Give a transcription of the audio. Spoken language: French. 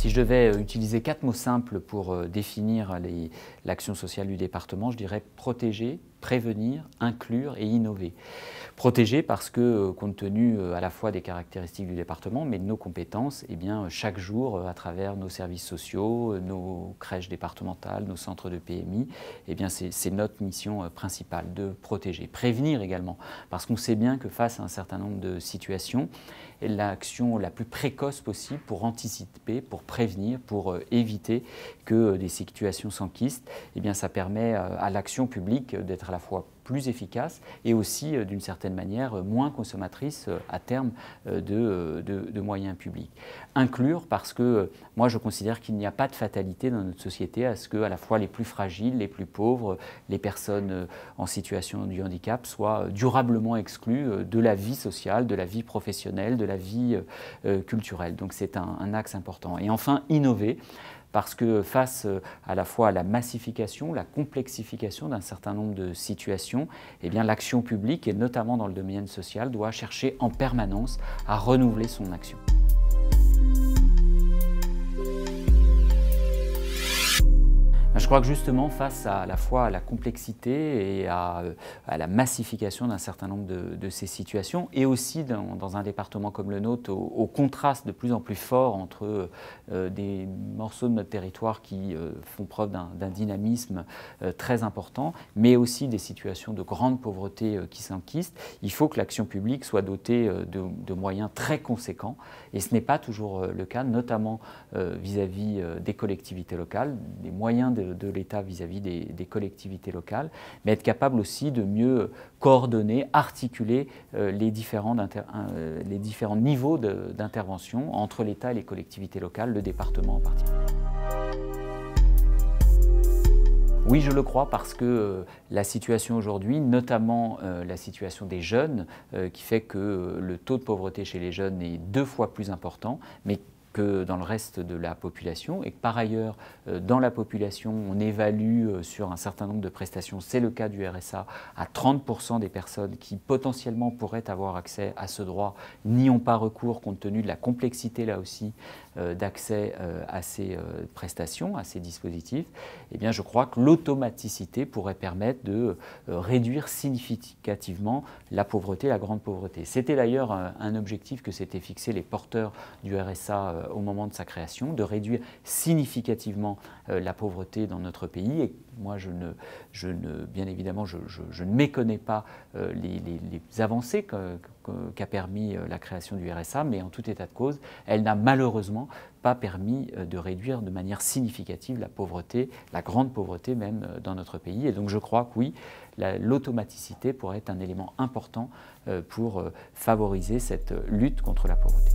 Si je devais utiliser quatre mots simples pour définir l'action sociale du département, je dirais protéger, prévenir, inclure et innover. Protéger parce que, euh, compte tenu euh, à la fois des caractéristiques du département, mais de nos compétences, eh bien, chaque jour, euh, à travers nos services sociaux, nos crèches départementales, nos centres de PMI, eh bien, c'est notre mission principale de protéger. Prévenir également, parce qu'on sait bien que face à un certain nombre de situations, l'action la plus précoce possible pour anticiper, pour prévenir, pour éviter que des situations s'enquistent, eh bien, ça permet à l'action publique d'être à la fois plus efficace et aussi, euh, d'une certaine manière, euh, moins consommatrice euh, à terme de, de, moyens publics. Inclure parce que moi je considère qu'il n'y a pas de fatalité dans notre société à ce que à la fois les plus fragiles, les plus pauvres, les personnes en situation de handicap soient durablement exclues de la vie sociale, de la vie professionnelle, de la vie culturelle. Donc c'est un, un axe important. Et enfin, innover parce que face euh, à la fois à la massification, la complexification d'un certain nombre de situations, eh l'action publique, et notamment dans le domaine social, doit chercher en permanence à renouveler son action. Crois que justement, face à, la fois à la complexité et à, la massification d'un certain nombre de, ces situations, et aussi dans, un département comme le nôtre, au, contraste de plus en plus fort entre euh, des morceaux de notre territoire qui euh, font preuve d'un dynamisme euh, très important, mais aussi des situations de grande pauvreté qui s'enquistent, il faut que l'action publique soit dotée de, de, moyens très conséquents, et ce n'est pas toujours le cas, notamment vis-à-vis des collectivités locales, des moyens de de, l'État vis-à-vis des, collectivités locales, mais être capable aussi de mieux coordonner, articuler euh, les, différents euh, les différents niveaux d'intervention entre l'État et les collectivités locales, le département en particulier. Oui, je le crois parce que euh, la situation aujourd'hui, notamment la situation des jeunes, qui fait que le taux de pauvreté chez les jeunes est deux fois plus important, mais que dans le reste de la population et que par ailleurs, euh, dans la population, on évalue euh, sur un certain nombre de prestations, c'est le cas du RSA, à 30% des personnes qui potentiellement pourraient avoir accès à ce droit n'y ont pas recours compte tenu de la complexité là aussi euh, d'accès à ces prestations, à ces dispositifs, eh bien je crois que l'automaticité pourrait permettre de réduire significativement la pauvreté, la grande pauvreté. C'était d'ailleurs un objectif que s'étaient fixé les porteurs du RSA euh, au moment de sa création, de réduire significativement euh, la pauvreté dans notre pays. Et moi, je ne, bien évidemment, je, ne méconnais pas euh, les, les, avancées qu'a permis la création du RSA, mais en tout état de cause, elle n'a malheureusement pas permis de réduire de manière significative la pauvreté, la grande pauvreté même dans notre pays. Et donc je crois que oui, l'automaticité pourrait être un élément important pour favoriser cette lutte contre la pauvreté.